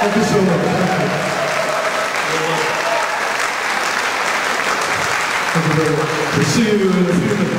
Thank you so much. Thank you. Thank you very much. We'll see you in a few minutes.